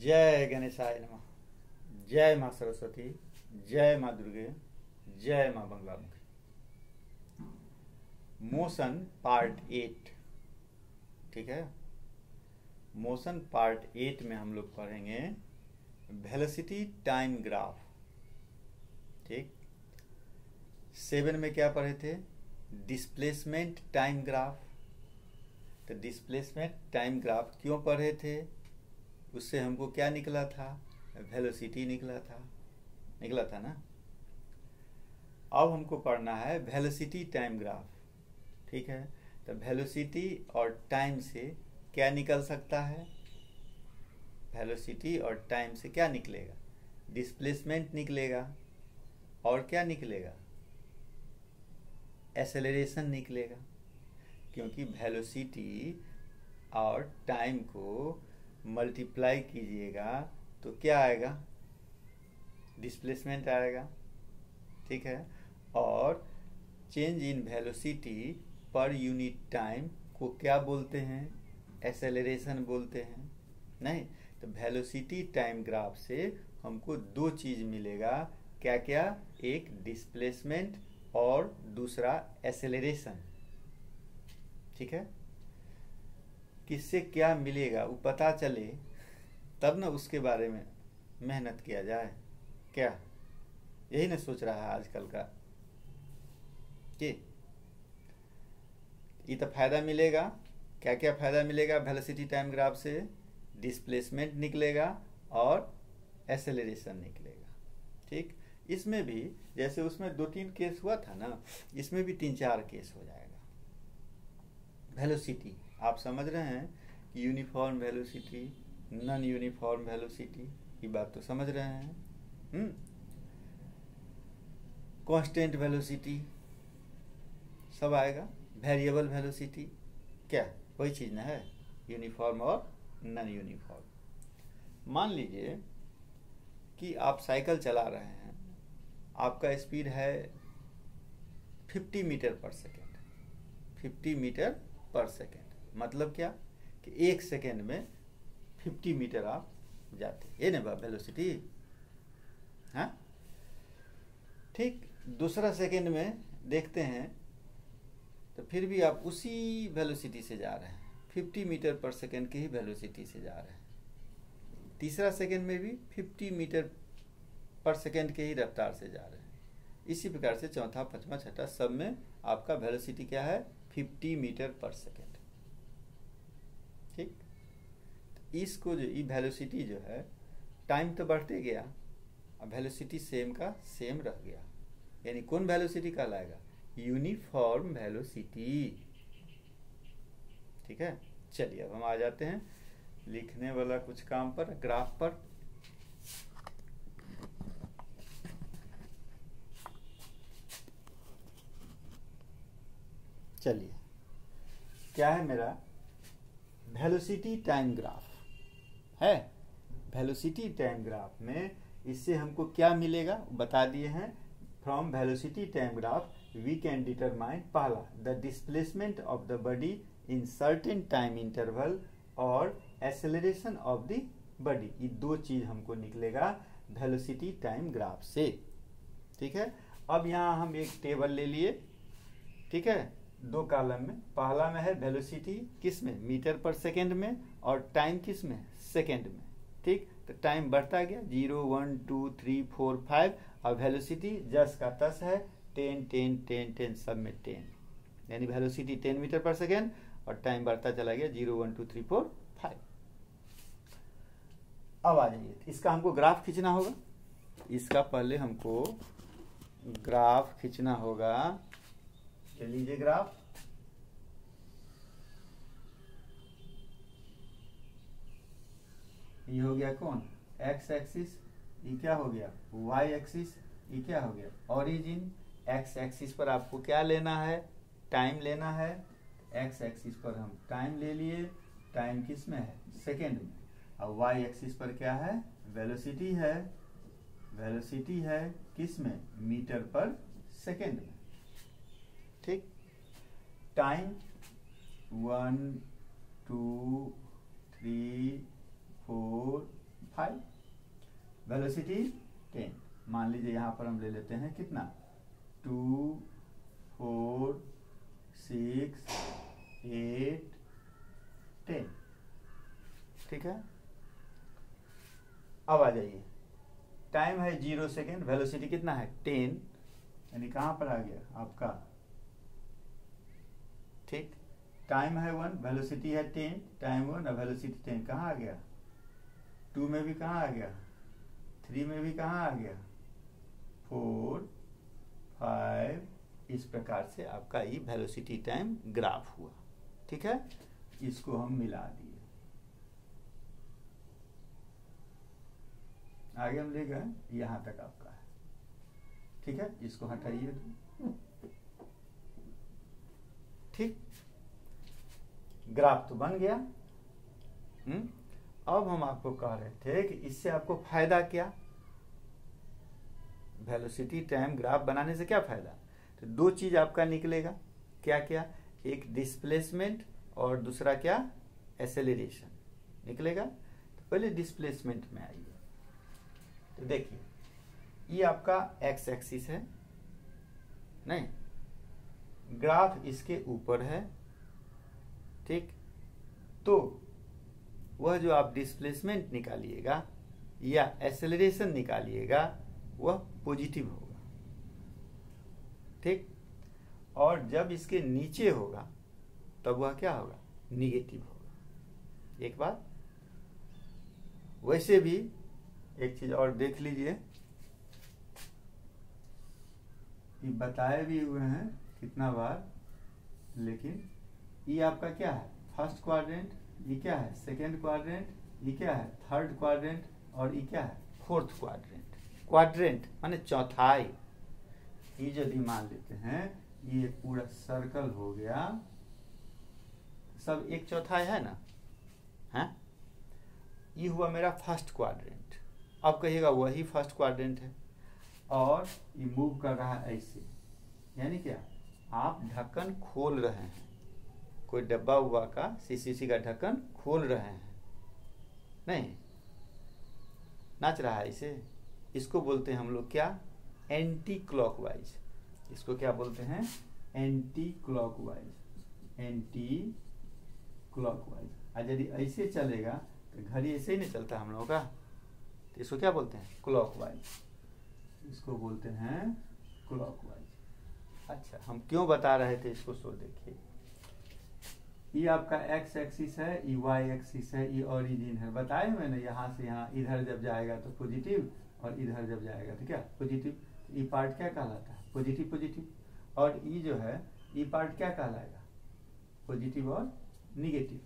जय गणेशाय नमः। जय माँ सरस्वती, जय माँ दुर्गे, जय माँ बंगलामुखी मोशन पार्ट एट। ठीक है? मोशन पार्ट एट में हम लोग पढ़ेंगे वेलोसिटी टाइम ग्राफ ठीक? सेवन में क्या पढ़े थे? डिस्प्लेसमेंट टाइम ग्राफ तो डिस्प्लेसमेंट टाइम ग्राफ क्यों पढ़े थे? उससे हमको क्या निकला था? वेलोसिटी निकला था। निकला था ना? अब हमको पढ़ना है वेलोसिटी टाइम ग्राफ ठीक है? तो वेलोसिटी और टाइम से क्या निकल सकता है? वेलोसिटी और टाइम से क्या निकलेगा? डिस्प्लेसमेंट निकलेगा। और क्या निकलेगा? एसेलरेशन निकलेगा। क्योंकि वेलोसिटी और टाइम को मल्टीप्लाई कीजिएगा तो क्या आएगा? डिस्प्लेसमेंट आएगा, ठीक है? और change in velocity per unit time को क्या बोलते हैं? एसेलरेशन बोलते हैं, नहीं? तो वेलोसिटी टाइम ग्राफ से हमको दो चीज़ मिलेगा क्या क्या एक डिस्प्लेसमेंट और दूसरा एसेलरेशन ठीक है? किससे क्या मिलेगा, वो पता चले, तब ना उसके बारे में मेहनत किया जाए। क्या? यही ना सोच रहा है आजकल का। कि ये तो फ़ायदा मिलेगा। क्या क्या फ़ायदा मिलेगा? वेलोसिटी टाइम ग्राफ से डिस्प्लेसमेंट निकलेगा और एसेलरेशन निकलेगा। ठीक? इसमें भी, जैसे उसमें दो तीन केस हुआ था ना, इसमें भी तीन चार केस हो जाएगा। वेलोसिटी आप समझ रहे हैं कि uniform velocity non uniform velocity की बात तो समझ रहे हैं। हम्म? कांस्टेंट वेलोसिटी सब आएगा। वेरिएबल वेलोसिटी क्या? वही चीज़ ना है। यूनिफॉर्म और नॉन यूनिफॉर्म मान लीजिए कि आप साइकिल चला रहे हैं। आपका स्पीड है 50 metre per second 50 metre per second मतलब क्या? कि एक सेकेंड में 50 मीटर आप जाते ये ना वेलोसिटी हाँ? ठीक, दूसरा सेकेंड में देखते हैं तो फिर भी आप उसी वेलोसिटी से जा रहे हैं। 50 मीटर पर सेकेंड की ही वेलोसिटी से जा रहे हैं। तीसरा सेकेंड में भी 50 मीटर पर सेकेंड के ही रफ्तार से जा रहे हैं। इसी प्रकार से चौथा, पांचवा, छठा, सब में आपका वेलोसिटी क्या है? 50 मीटर पर सेकेंड ठीक इसको जो ये वेलोसिटी जो है टाइम तो बढ़ते गया, अब वेलोसिटी सेम का सेम रह गया। यानी कौन वेलोसिटी कहलाएगा? यूनिफॉर्म वेलोसिटी ठीक है? चलिए, अब हम आ जाते हैं लिखने वाला कुछ काम पर ग्राफ पर। चलिए, क्या है मेरा वेलोसिटी टाइम ग्राफ है? वेलोसिटी टाइम ग्राफ में इससे हमको क्या मिलेगा? बता दिए हैं। From velocity time graph we can determine पहला the displacement of the body in certain time interval और एसेलरेशन ऑफ़ द बॉडी ये दो चीज़ हमको निकलेगा वेलोसिटी टाइम ग्राफ से। ठीक है? अब यहाँ हम एक टेबल ले लिए। ठीक है? दो कॉलम में। पहला में है वेलोसिटी किसमें? मीटर पर सेकेंड में और टाइम किसमें? सेकेंड में, ठीक? तो टाइम बढ़ता गया, zero, one, two, three, four, five और वेलोसिटी जस का तस है, टेन टेन टेन टेन, सब में टेन। यानी velocity ten metre per second, और टाइम बढ़ता चला गया, zero, one, two, three, four, five. अब आ जाइए, इसका हमको ग्राफ खींचना होगा। इसका पहले हमको ग्राफ खींचना होगा। लीजिए ग्राफ ये हो गया कौन? एक्स एक्सिस ये क्या हो गया? वाई एक्सिस ये क्या हो गया? ओरिजिन एक्स एक्सिस पर आपको क्या लेना है? टाइम लेना है। एक्स एक्सिस पर हम टाइम ले लिए। टाइम किसमें है? सेकेंड में। और वाई एक्सिस पर क्या है? वेलोसिटी है। वेलोसिटी है किसमें? मीटर पर सेकेंड में। ठीक? Time one two three four five. Velocity ten. मान लीजिए यहाँ पर हम ले लेते हैं कितना? Two, four, six, eight, ten. ठीक है? अब आ जाइए। टाइम है ज़ीरो सेकेंड। वेलोसिटी कितना है? टेन। यानी कहाँ पर आ गया? आपका। ठीक। टाइम है वन। वेलोसिटी है टेन। Time one. और वेलोसिटी टेन कहाँ आ गया? टू में भी कहाँ आ गया? थ्री में भी कहाँ आ गया? फोर, फाइव, इस प्रकार से आपका ये वेलोसिटी टाइम ग्राफ हुआ। ठीक है? इसको हम मिला दिए। आगे हम ले गए, यहाँ तक आपका है। ठीक है? इसको हटाइए ठीक? ग्राफ तो बन गया। हम्म? अब हम आपको कह रहे थे कि इससे आपको फ़ायदा क्या? वेलोसिटी टाइम ग्राफ बनाने से क्या फ़ायदा? तो दो चीज़ आपका निकलेगा। क्या क्या एक डिस्प्लेसमेंट और दूसरा क्या? एसेलरेशन निकलेगा? तो पहले डिस्प्लेसमेंट में आइए। तो देखिए, ये आपका एक्स एक्सिस है, नहीं? ग्राफ इसके ऊपर है, ठीक? तो वह जो आप डिस्प्लेसमेंट निकालिएगा या एसेलरेशन निकालिएगा, वह पॉजिटिव होगा। ठीक? और जब इसके नीचे होगा, तब वह क्या होगा? निगेटिव होगा। एक बात, वैसे भी एक चीज़ और देख लीजिए। ये बताए भी हुए हैं कितना बार, लेकिन ये आपका क्या है? फ़र्स्ट क्वाड्रेंट ये क्या है? सेकेंड क्वाड्रेंट ये क्या है? थर्ड क्वाड्रेंट और ये क्या है? फोर्थ क्वाड्रेंट क्वाड्रेंट माने चौथाई। ये यदि मान लेते हैं, ये पूरा सर्कल हो गया। सब एक चौथाई है ना? है? ये हुआ मेरा फ़र्स्ट क्वाड्रेंट अब कहिएगा वही फ़र्स्ट क्वाड्रेंट है। और ये मूव कर रहा है ऐसे। यानी क्या? आप ढक्कन खोल रहे हैं। कोई डब्बा उब्बा का सीसीसी का ढक्कन खोल रहे हैं। नहीं। नाच रहा है इसे। इसको बोलते हैं हम लोग क्या? एंटी क्लॉकवाइज इसको क्या बोलते हैं? एंटी क्लॉकवाइज एंटी क्लॉकवाइज और यदि ऐसे चलेगा तो घड़ी ऐसे ही नहीं चलता हम लोगों का। तो इसको क्या बोलते हैं? क्लॉकवाइज इसको बोलते हैं क्लॉकवाइज अच्छा हम क्यों बता रहे थे इसको? सो देखिए। ये आपका एक्स एक्सिस है, ये वाई एक्सिस है, ये ओरिजिन है। बताए मैंने यहाँ से यहाँ, इधर जब जाएगा तो पॉजिटिव और इधर जब जाएगा तो क्या? पॉजिटिव ये पार्ट क्या कहलाता है? पॉजिटिव पॉजिटिव और ये जो है, ये पार्ट क्या कहलाएगा? पॉजिटिव और निगेटिव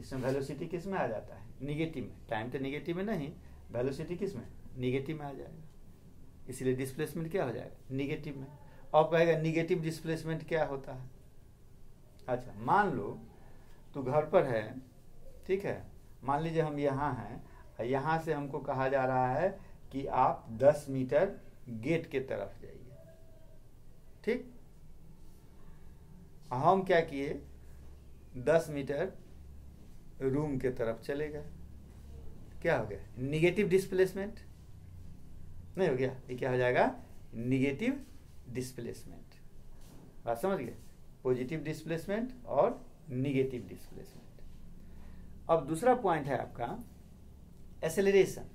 इसमें वेलोसिटी किसमें आ जाता है? निगेटिव में। टाइम तो निगेटिव में नहीं वेलोसिटी किसमें? निगेटिव में आ जाएगा। इसलिए डिस्प्लेसमेंट क्या हो जाएगा? निगेटिव में। और कहेगा निगेटिव डिस्प्लेसमेंट क्या होता है? अच्छा मान लो, तू घर पर है, ठीक है? मान लीजिए हम यहाँ हैं, यहाँ से हमको कहा जा रहा है कि आप 10 मीटर गेट के तरफ़ जाइए। ठीक? हम क्या किए? 10 मीटर रूम के तरफ़ चले गए। क्या हो गया? निगेटिव डिस्प्लेसमेंट नहीं हो गया। ये क्या हो जाएगा? निगेटिव डिस्प्लेसमेंट बात समझ गए? पॉजिटिव डिस्प्लेसमेंट और निगेटिव डिस्प्लेसमेंट अब दूसरा पॉइंट है आपका एसेलरेशन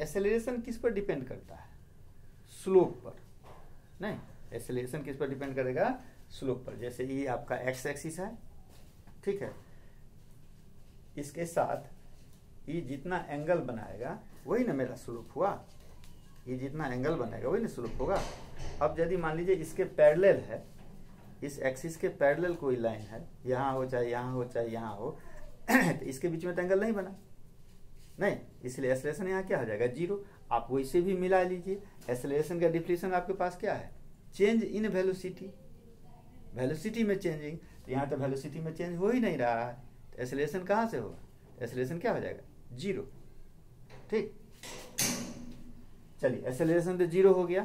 एसेलरेशन किस पर डिपेंड करता है? स्लोप पर. नहीं एसेलरेशन किस पर डिपेंड करेगा? स्लोप पर. जैसे ये आपका एक्स एक्सिस है, ठीक है? इसके साथ ये जितना एंगल बनाएगा, वही ना मेरा स्लोप हुआ। ये जितना एंगल बनाएगा, वही ना स्लोप होगा। अब यदि मान लीजिए इसके पैरेलल है इस एक्सिस के पैरेलल कोई लाइन है, यहाँ हो चाहे यहाँ हो चाहे यहाँ हो तो इसके बीच में एंगल नहीं बना। नहीं, इसलिए एसलेशन यहाँ क्या हो जाएगा? ज़ीरो आप वैसे भी मिला लीजिए। एसलेशन का डिफ्लेशन आपके पास क्या है? चेंज इन वेलोसिटी वेलोसिटी में चेंजिंग तो यहाँ तो वेलोसिटी में चेंज हो ही नहीं रहा है। तो एसलेशन कहाँ से होगा? एसलेशन क्या हो जाएगा? ज़ीरो ठीक। चलिए एसेलरेशन तो ज़ीरो हो गया।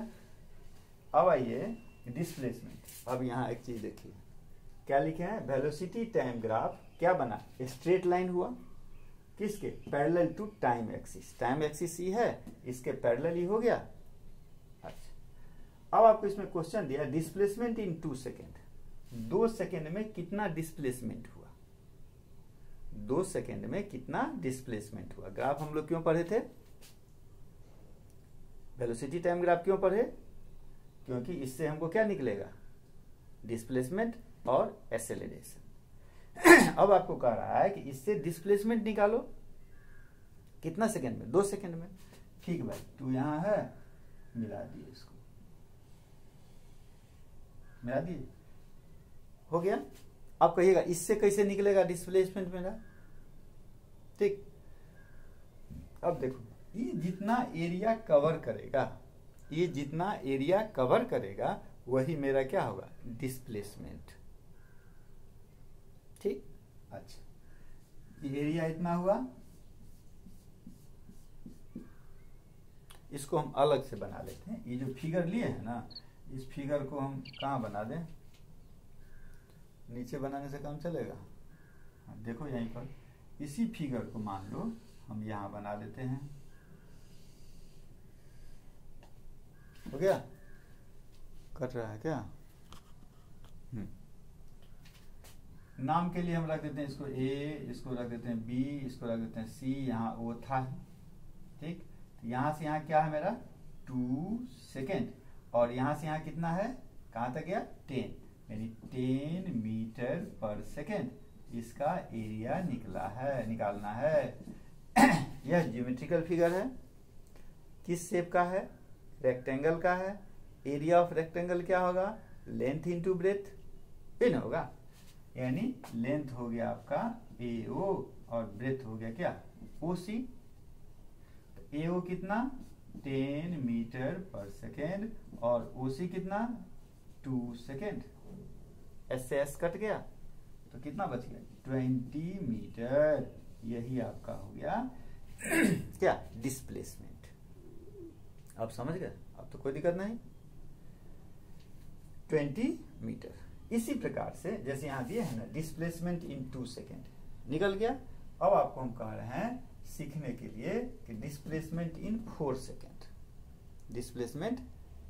अब आइए डिस्प्लेसमेंट अब यहाँ एक चीज़ देखिए। क्या लिखे हैं? वेलोसिटी टाइम ग्राफ क्या बना? स्ट्रेट लाइन हुआ। किसके? Parallel to time axis time axis ही है, इसके पैरेलल ही हो गया। अच्छा। अब आपको इसमें क्वेश्चन दिया डिस्प्लेसमेंट इन टू सेकेंड दो सेकेंड में कितना डिस्प्लेसमेंट हुआ? दो सेकेंड में कितना डिस्प्लेसमेंट हुआ? ग्राफ हम लोग क्यों पढ़े थे? वेलोसिटी टाइम ग्राफ क्यों पढ़े? क्योंकि इससे हमको क्या निकलेगा? डिस्प्लेसमेंट और एसेलरेशन अब आपको कह रहा है कि इससे डिस्प्लेसमेंट निकालो। कितना सेकंड में? दो सेकंड में। ठीक भाई, तू यहाँ है, मिला दिए इसको। मिला दिए? हो गया? अब कहिएगा, इससे कैसे निकलेगा डिस्प्लेसमेंट मेरा? ठीक। अब देखो, ये जितना एरिया कवर करेगा, ये जितना एरिया कवर करेगा वही मेरा क्या होगा? डिस्प्लेसमेंट ठीक? अच्छा। एरिया इतना हुआ। इसको हम अलग से बना लेते हैं। ये जो फिगर लिए हैं ना इस फिगर को हम कहा बना दें? नीचे बनाने से काम चलेगा? हाँ, देखो यहीं पर। इसी फिगर को मान लो हम यहाँ बना देते हैं। हो गया? कट रहा है क्या? हम्म। नाम के लिए हम रख देते हैं इसको ए इसको रख देते हैं बी इसको रख देते हैं सी यहाँ ओ था। ठीक? तो यहाँ से यहाँ क्या है मेरा? Two second. और यहाँ से यहाँ कितना है? कहाँ तक गया? टेन। यानी टेन मीटर पर सेकेंड। इसका एरिया निकला है निकालना है। यह ज्योमेट्रिकल फिगर है। किस शेप का है? रेक्टेंगल का है। एरिया ऑफ़ रेक्टेंगल क्या होगा? लेंथ इंटू ब्रेथ इन होगा। यानी लेंथ हो गया आपका ए ओ और ब्रेथ हो गया क्या? ओ सी ए ओ कितना? टेन मीटर पर सेकेंड और ओ सी कितना? टू सेकेंड एस से एस कट गया। तो कितना बच गया? ट्वेंटी मीटर यही आपका हो गया क्या? डिस्प्लेसमेंट आप समझ गए? अब तो कोई दिक्कत नहीं। Twenty meter. इसी प्रकार से, जैसे यहाँ दिए है ना डिस्प्लेसमेंट इन टू सेकेंड निकल गया। अब आपको हम कह रहे हैं, सीखने के लिए कि displacement in four second displacement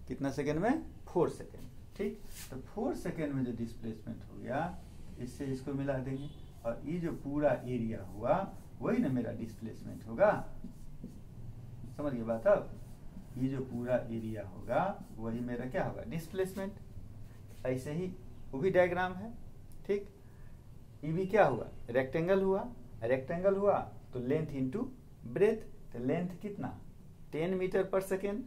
कितना सेकेंड में? फोर सेकेंड ठीक? तो फोर सेकेंड में जो डिस्प्लेसमेंट हो गया, इससे इसको मिला देंगे। और ये जो पूरा एरिया हुआ, वही ना मेरा डिस्प्लेसमेंट होगा। समझ गए बात अब ये जो पूरा एरिया होगा, वही मेरा क्या होगा? डिस्प्लेसमेंट ऐसे ही वो भी डायग्राम है, ठीक? ये भी क्या हुआ? रेक्टेंगल हुआ। रेक्टेंगल हुआ तो लेंथ इंटू ब्रेथ तो लेंथ कितना? टेन मीटर पर सेकेंड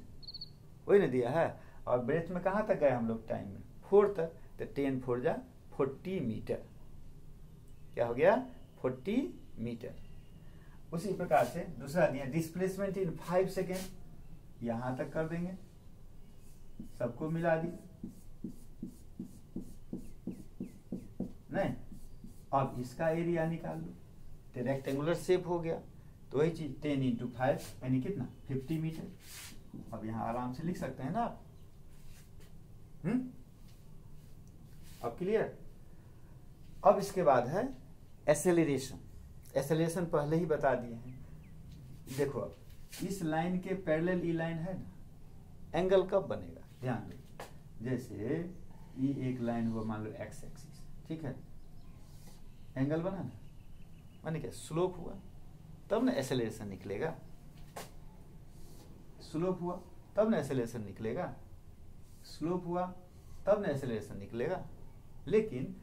वही ना दिया है। और ब्रेथ में कहाँ तक गए हम लोग टाइम में? फोर तक तो टेन फोर जा फोर्टी मीटर क्या हो गया? फोर्टी मीटर उसी प्रकार से दूसरा दिया डिस्प्लेसमेंट इन फाइव सेकेंड यहाँ तक कर देंगे। सबको मिला दी। नहीं। अब इसका एरिया निकाल लो तो रेक्टेंगुलर शेप हो गया। तो वही चीज़ टेन इंटू फाइव यानी कितना? फिफ्टी मीटर अब यहाँ आराम से लिख सकते हैं ना आप। हम्म? अब क्लियर अब इसके बाद है एसेलरेशन एसेलरेशन पहले ही बता दिए हैं। देखो अब, इस लाइन के पैरेलल ई लाइन है ना? एंगल कब बनेगा? ध्यान दो। जैसे ये एक लाइन हुआ, मान लो एक्स एक्सिस ठीक है? एंगल बना ना। माने क्या? स्लोप हुआ। तब ना एसेलेशन निकलेगा। स्लोप हुआ, तब ना एसेलेशन निकलेगा। स्लोप हुआ, तब ना एसेलेशन निकलेगा। लेकिन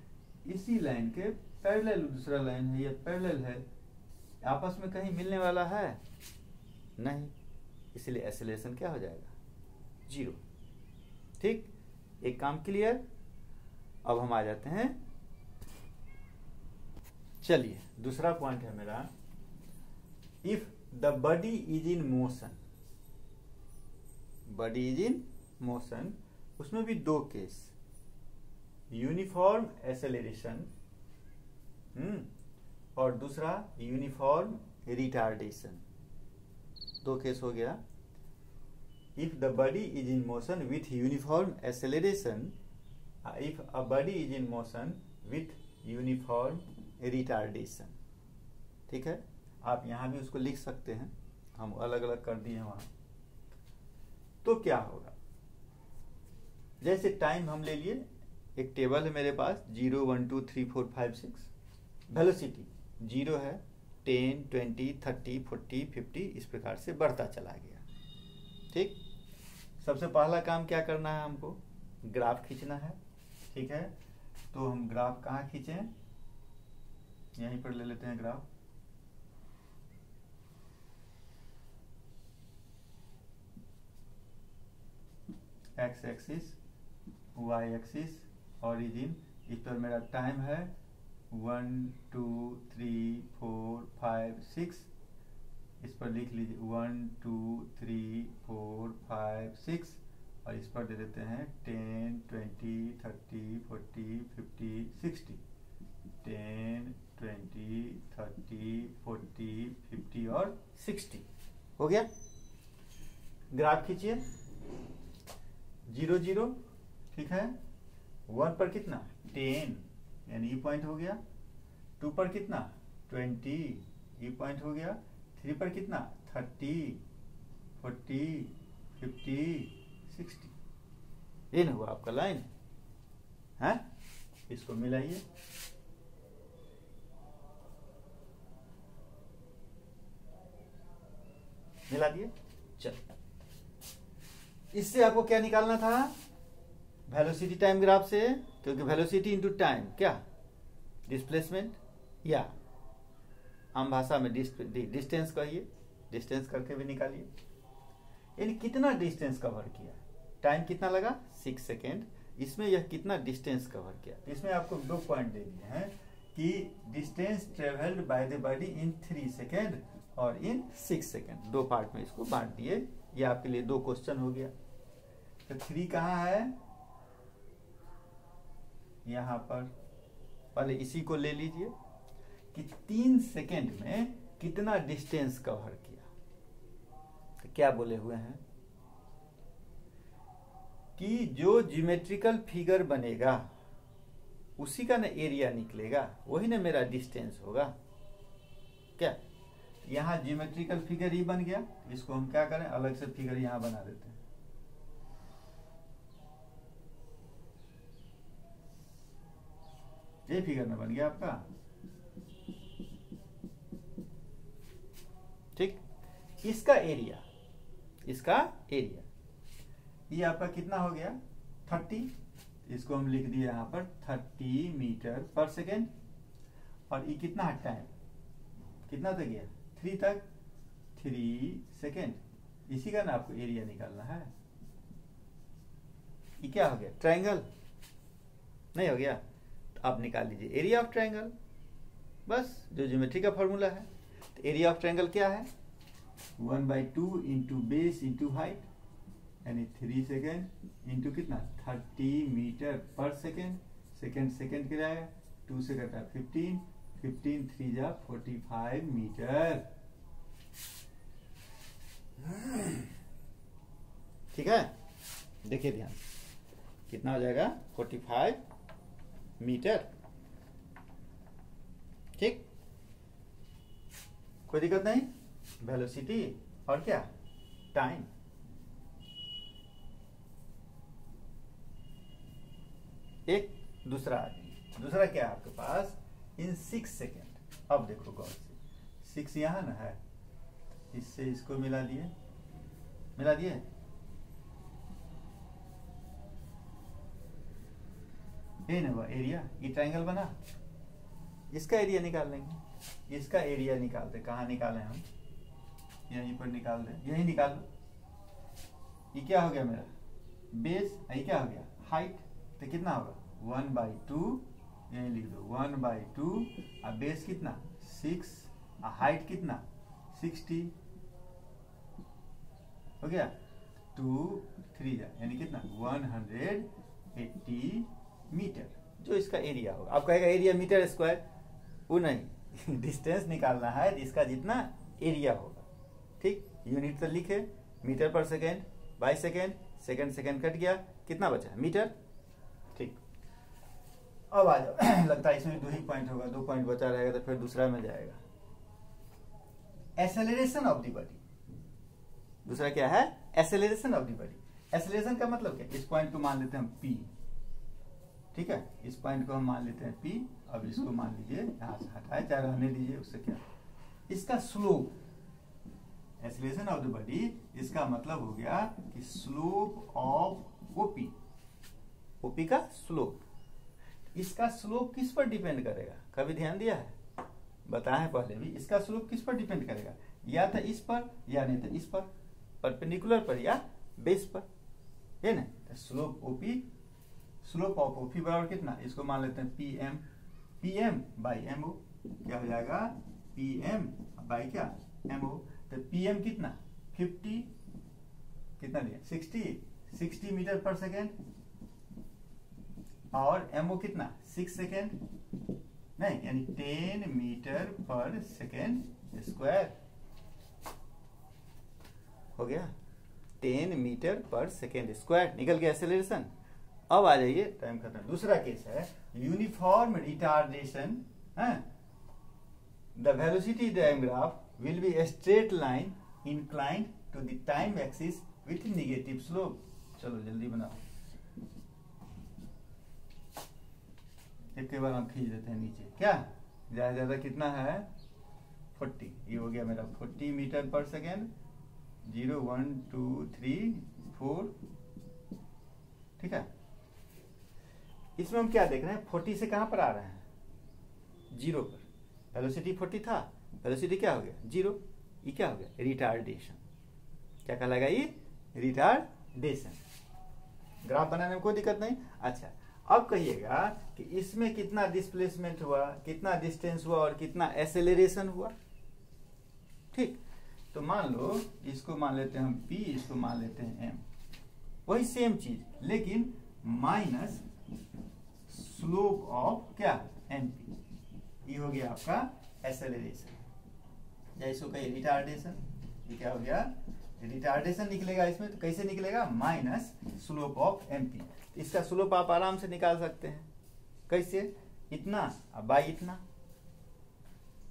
इसी लाइन के पैरेलल दूसरा लाइन है, या पैरेलल है, आपस में कहीं मिलने वाला है? नहीं। इसलिए एसेलेशन क्या हो जाएगा? ज़ीरो ठीक? एक काम क्लियर अब हम आ जाते हैं चलिए, दूसरा पॉइंट है मेरा। If the body is in motion body is in motion उसमें भी दो केस यूनिफॉर्म एसेलरेशन हम्म और दूसरा यूनिफॉर्म रिटार्डेशन दो केस हो गया। If the body is in motion with uniform acceleration if a body is in motion with uniform retardation ठीक है? आप यहाँ भी उसको लिख सकते हैं। हम अलग अलग कर दिए वहाँ। तो क्या होगा? जैसे टाइम हम ले लिए, एक टेबल है मेरे पास zero one two three four five six velocity zero है ten twenty thirty forty fifty इस प्रकार से बढ़ता चला गया। ठीक? सबसे पहला काम क्या करना है हमको? ग्राफ खींचना है। ठीक है? तो हम ग्राफ कहाँ खींचें? यहीं पर ले लेते हैं graph. X axis Y axis origin इस पर मेरा टाइम है। One two three four five six इस पर लिख लीजिए। One two three four five six और इस पर दे देते हैं ten twenty thirty forty fifty sixty ten twenty, thirty, forty, fifty और सिक्सटी। हो गया? ग्राफ खींचिए। ज़ीरो ज़ीरो, ठीक है? वन पर कितना? टेन। यानी ई पॉइंट हो गया। टू पर कितना? ट्वेंटी। ई पॉइंट हो गया। थ्री पर कितना? थर्टी। Forty, fifty, sixty. इन हुआ आपका लाइन है? इसको मिलाइए। मिला दिए चल। इससे आपको क्या निकालना था? वेलोसिटी टाइम ग्राफ से क्योंकि वेलोसिटी इंटू टाइम क्या? डिस्प्लेसमेंट या। आम भाषा में डिस्टेंस कहिए। डिस्टेंस करके भी निकालिए। यानी कितना डिस्टेंस कवर किया? टाइम कितना लगा? सिक्स सेकेंड इसमें यह कितना डिस्टेंस कवर किया? इसमें आपको दो पॉइंट दे दिए हैं कि distance travelled by the body in three second और इन सिक्स सेकेंड दो पार्ट में इसको बांट दिए। ये आपके लिए दो क्वेश्चन हो गया। तो थ्री कहाँ है? यहाँ पर। पहले इसी को ले लीजिए कि तीन सेकेंड में कितना डिस्टेंस कवर किया। तो क्या बोले हुए हैं? कि जो ज्योमेट्रिकल फिगर बनेगा, उसी का ना एरिया निकलेगा, वही ना मेरा डिस्टेंस होगा। क्या? यहाँ जियोमेट्रिकल फिगर ही बन गया। इसको हम क्या करें? अलग से फिगर यहाँ बना देते हैं। ये फिगर में बन गया आपका। ठीक? इसका एरिया इसका एरिया ये आपका कितना हो गया? थर्टी। इसको हम लिख दिए यहाँ पर थर्टी मीटर पर सेकेंड। और ये कितना है? कितना तक गया। थ्री तक थ्री सेकेंड इसी का ना आपको एरिया निकालना है। ये क्या हो गया? ट्रायंगल नहीं हो गया। आप निकाल लीजिए। एरिया ऑफ़ ट्रायंगल बस, जो ज्योमेट्री का फॉर्मूला है। तो एरिया ऑफ़ ट्रायंगल क्या है? One by two into base into height यानी थ्री सेकेंड इंटू कितना? Thirty meter per second second second के जाएगा टू से कटा फिफ्टीन फिफ्टीन थ्री जा फोर्टी फाइव मीटर ठीक है? देखिए ध्यान। कितना हो जाएगा? Forty five meter. ठीक? कोई दिक्कत नहीं? वेलोसिटी और क्या? टाइम एक दूसरा दूसरा क्या है आपके पास? इन सिक्स सेकेंड अब देखो गौर से। सिक्स यहाँ ना है। इससे इसको मिला दिए मिला दिए? ये ना हुआ एरिया ये ट्रायंगल बना। इसका एरिया निकाल लेंगे। इसका एरिया निकालते कहा निकाले हम? यहीं पर निकाल दें। यही निकाल लो ये क्या हो गया मेरा? बेस ये क्या हो गया? हाइट तो कितना होगा? वन बाई टू यही लिख दो। वन बाई टू और बेस कितना? सिक्स हाइट कितना? सिक्सटी हो गया? टू, थ्री यानी कितना? One hundred eighty meter. जो इसका एरिया होगा। आप कहेगा एरिया मीटर स्क्वायर? वो नहीं। डिस्टेंस निकालना है, इसका जितना एरिया होगा। ठीक? यूनिट तो लिखे, meter per second by second second second cut गया। कितना बचा है? मीटर? ठीक। अब आ जाओ। लगता है इसमें दो ही पॉइंट होगा, दो पॉइंट बचा रहेगा तो फिर दूसरा में जाएगा। एसेलरेशन ऑफ़ द बॉडी दूसरा क्या है? Acceleration of the body acceleration का मतलब क्या? इस पॉइंट को मान लेते हैं हम पी ठीक है? इस पॉइंट को हम मान लेते हैं पी अब इसको मान लीजिए, यहाँ से हटाए, चाहे रहने दीजिए, उससे क्या? इसका slope acceleration of the body इसका मतलब हो गया कि स्लोप ऑफ़ ओपी ओपी का स्लोप इसका स्लोप किस पर डिपेंड करेगा? कभी ध्यान दिया है? बताएँ पहले भी, इसका स्लोप किस पर डिपेंड करेगा? या तो इस पर, या नहीं तो इस पर। परपेंडिकुलर पर या बेस पर, है ना? Slope OP slope of OP बराबर कितना? इसको मान लेते हैं P M P M by M O क्या हो जाएगा? पी एम बाई क्या? एम ओ तो पी एम कितना? फिफ्टी कितना लिया sixty sixty meter per second और एम ओ कितना? सिक्स सेकेंड नहीं, यानी ten meter per second square हो गया। Ten meter per second square निकल गया एक्सेलरेशन अब आ जाइए टाइम खत्म। दूसरा केस है uniform retardation the velocity diagraph will be straight line inclined to the time axis with negative slope चलो, जल्दी बनाओ। एक बार हम खींच देते हैं नीचे। क्या? ज़्यादा ज़्यादा कितना है? 40 ये हो गया मेरा 40 meter per second zero one two three four. ठीक है? इसमें हम क्या देख रहे हैं? 40 से कहाँ पर आ रहे हैं? ज़ीरो पर। वेलोसिटी 40 था। वेलोसिटी क्या हो गया? ज़ीरो। ये क्या हो गया? रिटार्डेशन। क्या कहलाएगा ये? रिटार्डेशन। ग्राफ बनाने में कोई दिक्कत नहीं? अच्छा अब कहिएगा कि इसमें कितना डिस्प्लेसमेंट हुआ, कितना डिस्टेंस हुआ और कितना एसेलरेशन हुआ? ठीक। तो मान लो, इसको मान लेते हैं हम P इसको मान लेते हैं एम वही सेम चीज़, लेकिन माइनस स्लोप ऑफ़ क्या? एम पी ये हो गया आपका एसेलरेशन या इसको कहिए रिटार्डेशन ये क्या हो गया? रिटार्डेशन निकलेगा इसमें तो कैसे निकलेगा? Minus slope of M P इसका स्लोप आप आराम से निकाल सकते हैं। कैसे? इतना बाई इतना।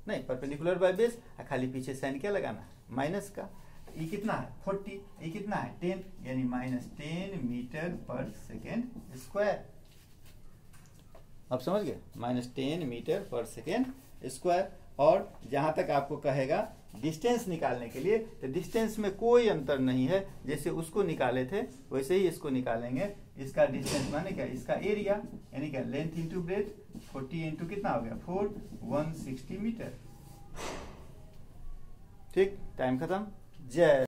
नहीं परपेंडिकुलर बाय बेस खाली पीछे साइन क्या लगाना? माइनस का, ये कितना है? फोर्टी, ये कितना है? टेन, यानी minus ten meter per second square. अब समझ गए? Minus ten meter per second square. और जहाँ तक आपको कहेगा, डिस्टेंस निकालने के लिए तो डिस्टेंस में कोई अंतर नहीं है। जैसे उसको निकाले थे, वैसे ही इसको निकालेंगे। इसका डिस्टेंस माने क्या? इसका एरिया, यानी क्या? Length into breadth forty into कितना हो गया? Four, one sixty meter. ठीक टाइम खत्म। जय